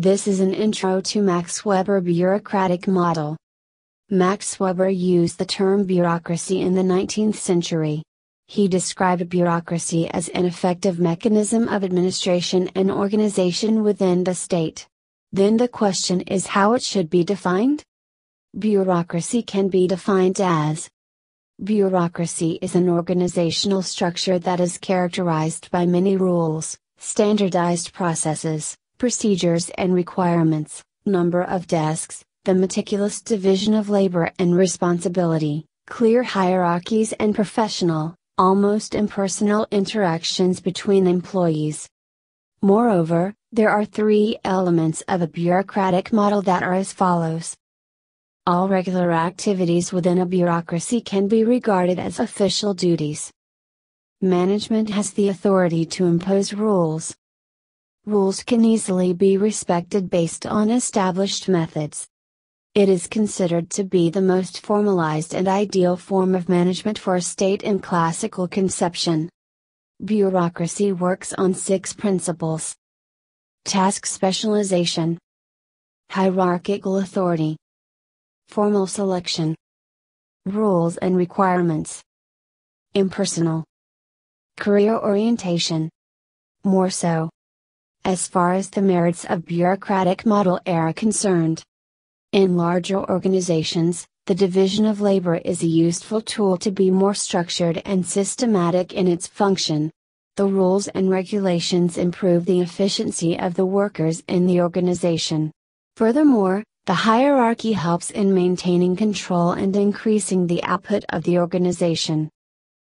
This is an intro to Max Weber bureaucratic model. Max Weber used the term bureaucracy in the 19th century. He described bureaucracy as an effective mechanism of administration and organization within the state. Then the question is how it should be defined? Bureaucracy can be defined as Bureaucracy is an organizational structure that is characterized by many rules, standardized processes, procedures and requirements, number of desks, the meticulous division of labor and responsibility, clear hierarchies and professional, almost impersonal interactions between employees. Moreover, there are three elements of a bureaucratic model that are as follows. All regular activities within a bureaucracy can be regarded as official duties. Management has the authority to impose rules. Rules can easily be respected based on established methods. It is considered to be the most formalized and ideal form of management for a state in classical conception. Bureaucracy works on six principles Task specialization, Hierarchical authority, Formal selection, Rules and requirements, Impersonal, Career orientation. More so. As far as the merits of bureaucratic model are concerned. In larger organizations, the division of labor is a useful tool to be more structured and systematic in its function. The rules and regulations improve the efficiency of the workers in the organization. Furthermore, the hierarchy helps in maintaining control and increasing the output of the organization.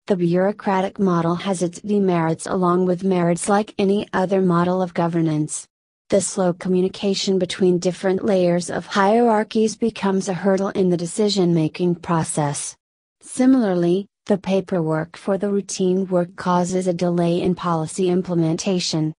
The bureaucratic model has its demerits along with merits like any other model of governance. The slow communication between different layers of hierarchies becomes a hurdle in the decision making process. Similarly, the paperwork for the routine work causes a delay in policy implementation.